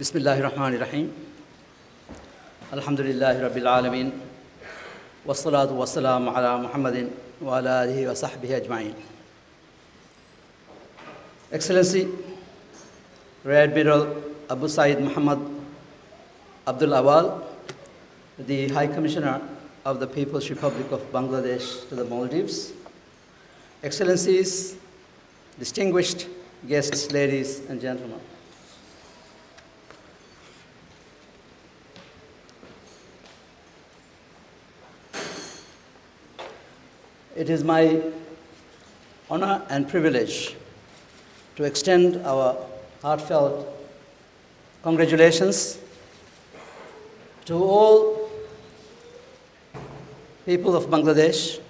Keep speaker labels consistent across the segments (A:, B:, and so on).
A: بسم الله الرحمن الرحيم الحمد لله رب العالمين والصلاة والسلام على محمد وعلى وصحبه أجمعين Excellency Rear Admiral Abu Said Muhammad Abdul Awal the High Commissioner of the People's Republic of Bangladesh to the Maldives Excellencies distinguished guests ladies and gentlemen. It is my honor and privilege to extend our heartfelt congratulations to all people of Bangladesh,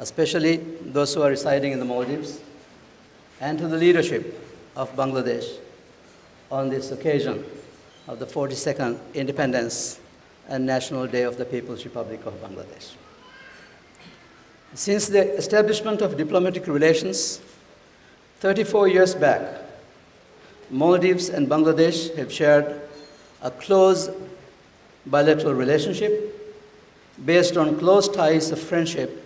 A: especially those who are residing in the Maldives, and to the leadership of Bangladesh on this occasion of the 42nd Independence and National Day of the People's Republic of Bangladesh. Since the establishment of diplomatic relations 34 years back, Maldives and Bangladesh have shared a close bilateral relationship based on close ties of friendship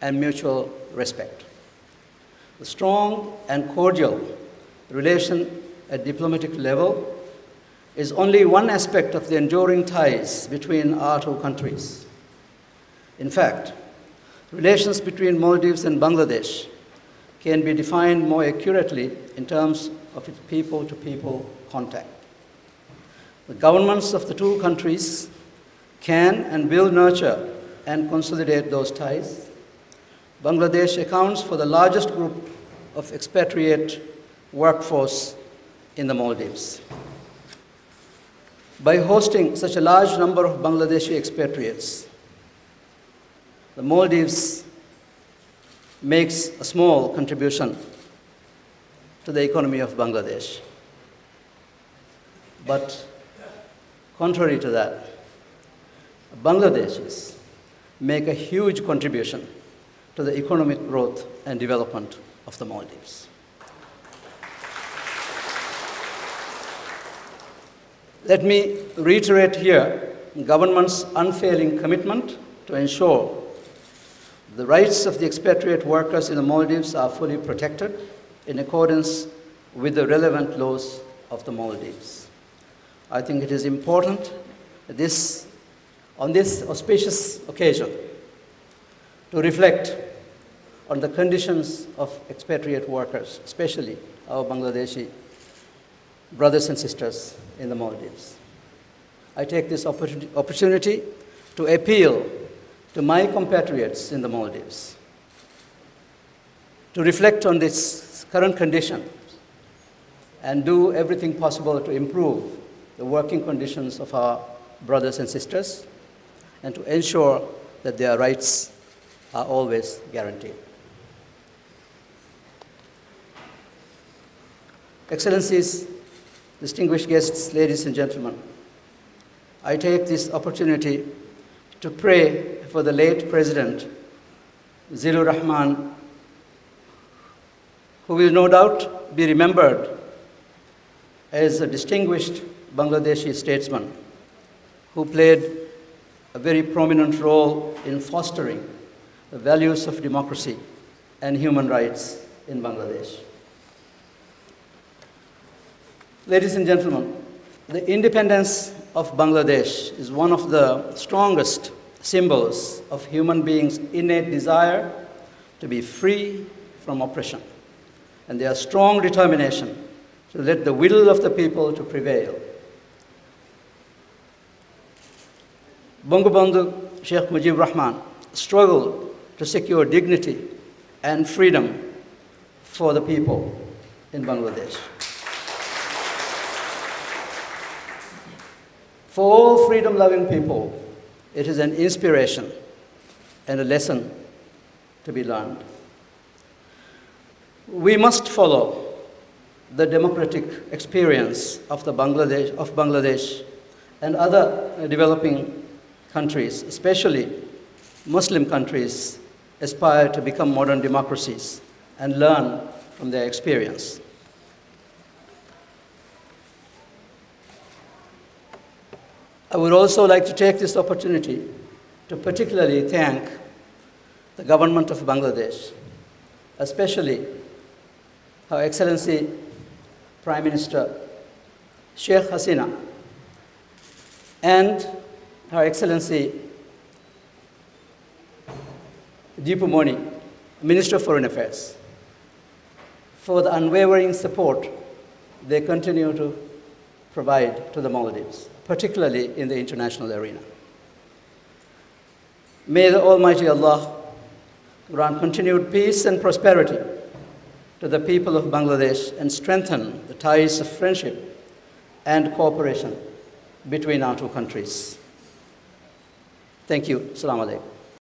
A: and mutual respect. The strong and cordial relation at diplomatic level is only one aspect of the enduring ties between our two countries. In fact, relations between Maldives and Bangladesh can be defined more accurately in terms of its people to people contact. The governments of the two countries can and will nurture and consolidate those ties. Bangladesh accounts for the largest group of expatriate workforce in the Maldives. By hosting such a large number of Bangladeshi expatriates, the Maldives makes a small contribution to the economy of Bangladesh. But contrary to that, Bangladeshis make a huge contribution to the economic growth and development of the Maldives. Let me reiterate here government's unfailing commitment to ensure the rights of the expatriate workers in the Maldives are fully protected in accordance with the relevant laws of the Maldives. I think it is important this, on this auspicious occasion to reflect on the conditions of expatriate workers, especially our Bangladeshi brothers and sisters in the Maldives. I take this opportunity to appeal to my compatriots in the Maldives to reflect on this current condition and do everything possible to improve the working conditions of our brothers and sisters and to ensure that their rights are always guaranteed. Excellencies, distinguished guests, ladies and gentlemen, I take this opportunity to pray for the late President, Zillur Rahman, who will no doubt be remembered as a distinguished Bangladeshi statesman who played a very prominent role in fostering the values of democracy and human rights in Bangladesh. Ladies and gentlemen, the independence of Bangladesh is one of the strongest symbols of human beings' innate desire to be free from oppression and their strong determination to let the will of the people to prevail. Bangabandhu Sheikh Mujib Rahman struggled to secure dignity and freedom for the people in Bangladesh. For all freedom loving people, it is an inspiration and a lesson to be learned. We must follow the democratic experience of, the Bangladesh, of Bangladesh and other developing countries, especially Muslim countries, aspire to become modern democracies and learn from their experience. I would also like to take this opportunity to particularly thank the government of Bangladesh, especially Her Excellency Prime Minister Sheikh Hasina and Her Excellency Dipu Moni, Minister of Foreign Affairs, for the unwavering support they continue to provide to the Maldives, particularly in the international arena. May the Almighty Allah grant continued peace and prosperity to the people of Bangladesh and strengthen the ties of friendship and cooperation between our two countries. Thank you. Assalamu alaikum.